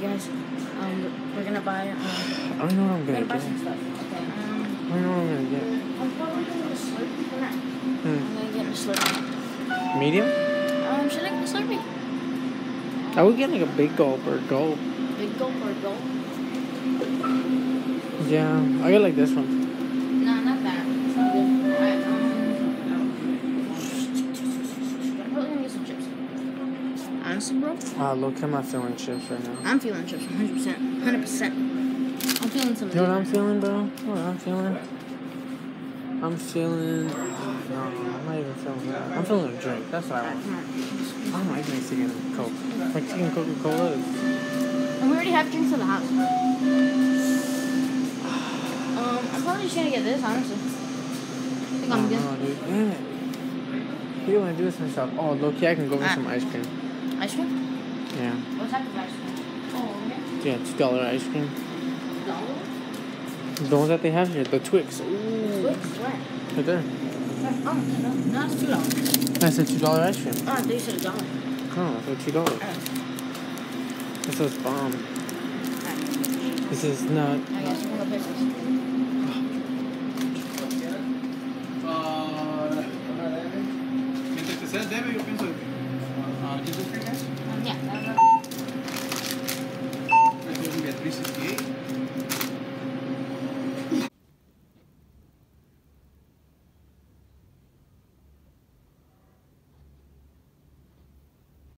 guys. Um, we're gonna buy. Um, I don't know what I'm gonna gonna buy get. some stuff. Okay. Um, I don't know what I'm gonna get. I'm probably gonna get a Slurpee for. I'm Hmm. gonna get a Slurpee. Medium? Um, should I get a Slurpee? I would get like a big gulp or a gulp. Big gulp or a gulp? Yeah, I get like this one. Honestly, bro, Ah, look, I'm not feeling chips right now. I'm feeling chips 100%. 100%. I'm feeling some. You know what I'm feeling, bro? What I'm feeling? I'm feeling. No, I'm not even feeling that. I'm feeling a drink. That's what I want. I don't like Mexican Coke. Mexican Coca Cola is. And we already have drinks in the house. Um, I'm probably just gonna get this, honestly. I think I'm don't good. know, dude. Damn it. He don't want to do this himself. Oh, low key, I can go get Ah. some ice cream. Ice cream? Yeah. What type of ice cream? Oh, okay. Yeah, $2 ice cream. Dollar? The ones that they have here, the Twix. Ooh. Twix? Where? Right there. Oh, no, no, it's two dollars. That's a $2 ice cream. Oh, I thought you said a dollar. No, that's $2. dollars. Alright, This is bomb. alright. This is not. I guess we're gonna pesos. Ah, mientras que sea debe, yo pienso